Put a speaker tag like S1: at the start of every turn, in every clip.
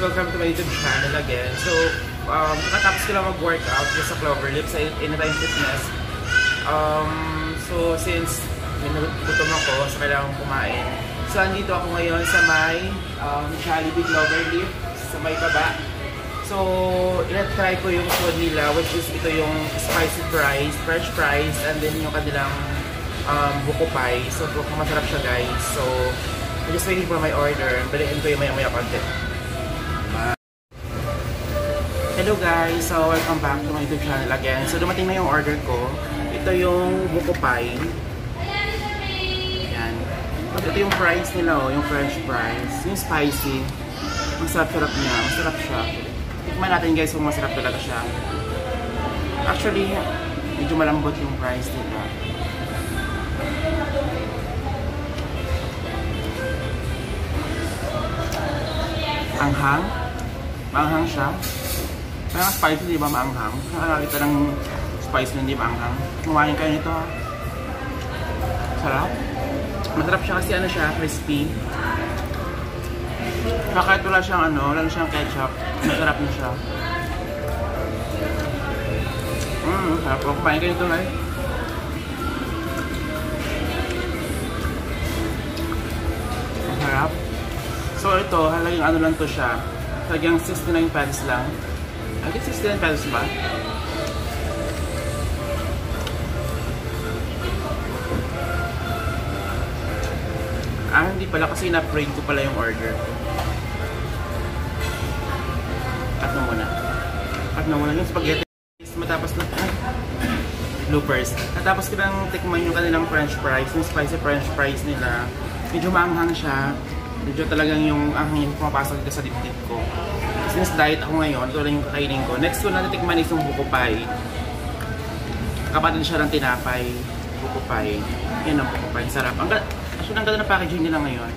S1: Welcome to my YouTube channel again. So, um, nakatapos ko lang mag-workout dito sa Cloverleaf sa Anytime Fitness. Um, so, since gutom ako, so kailangan kumain. So, andito ako ngayon sa may um, Jollibee Cloverleaf, sa may baba. So, ina-try ko yung food nila, which is ito yung spicy fries, fresh fries, and then yung kanilang um, buko pie. So, masarap siya guys. So, I'm just waiting for my order. Balikin ko yung maya-maya konti. Hello guys! So, welcome back to my YouTube channel again. So, dumating na yung order ko. Ito yung buko pie. Ayan. Ito yung fries nila, oh, yung french fries. Yung spicy. Masarap-sarap niya. Masarap siya. Tikman natin guys kung masarap talaga siya. Actually, medyo malambot yung fries nila. Anghang. Maanghang siya. Parang spicy, di ba maanghang? Nakakita ng spice na hindi maanghang. Kumain kayo nito. Sarap. Masarap siya kasi ano siya, crispy. Saka kahit wala siyang ano, wala siyang ketchup, masarap na siya. Mmm, sarap po. Kumain kayo nito guys. So ito, halagang ano lang to siya. Halagang 69 pesos lang. I think 69 pesos ba? Ah, hindi pala kasi na-print ko pala yung order. Cut na muna. Cut na muna yung spaghetti. Matapos na, ay, bloopers. Natapos ko lang tikman yung kanilang french fries, yung spicy french fries nila. Medyo maanghang siya. Medyo talagang yung anghang yung pumapasok sa dibdib ko. Since diet ako ngayon, ito lang yung kakainin ko. Next ko na natikman is yung buko pie. Kapatid siya ng tinapay. Buko pie. Yan ang buko pie. Sarap. Ang, actually, ang ganda ng packaging nila ngayon.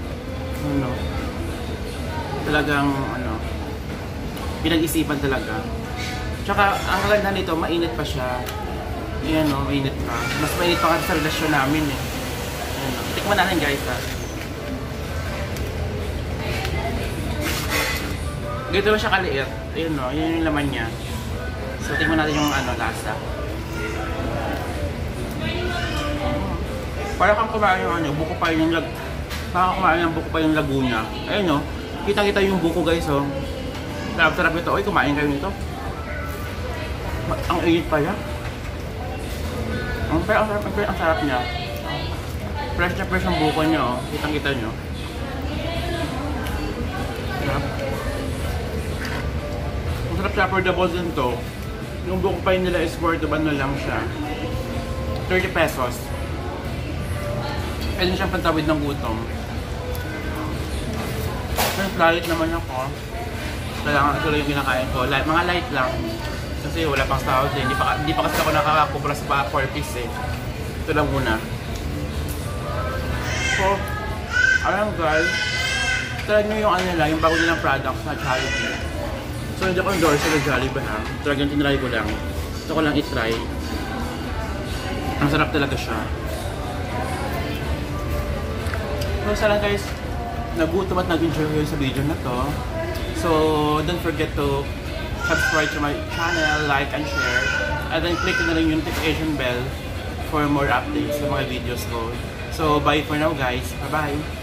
S1: Ano? Talagang, ano, pinag-isipan talaga. Tsaka, ang maganda nito, mainit pa siya. Yan o, mainit pa. Mas mainit pa kasi sa relasyon namin eh. Yan, o. Tikman natin guys ha. Ganito lang siya kaliit. Ayun no, yun yung laman niya. So, tingnan natin yung ano, lasa. Para kang kumain yung ano, buko pa yung lag... Para kumain yung buko pa yung Laguna. Ayun no, kita-kita yung buko guys oh. Sarap-sarap ito. Oy, kumain kayo nito. Ang init pa yan. Ang, pero ang sarap, ang sarap niya. Fresh na fresh ang buko niya oh. Kitang-kita nyo. Sarap. Masarap siya balls din to. Yung buko pie nila is worth ano lang siya. 30 pesos. Pwede siyang pantawid ng gutom. Pero light naman ako. Kailangan ito lang yung kinakain ko. Light, mga light lang. Kasi wala pang sahod eh. Hindi pa, hindi pa kasi ako nakakakupra sa 4 piece eh. Ito lang muna. So, alam guys, try nyo yung ano nila, yung bago nilang products na Jollibee. So, hindi ako endorse sa Jollibee ha. Talagang tinry ko lang. Ito ko lang itry. Ang sarap talaga siya. So, sana guys, nagutom at nag-enjoy kayo sa video na to. So, don't forget to subscribe to my channel, like and share. And then click na rin yung notification bell for more updates sa mga videos ko. So, bye for now guys. Bye-bye!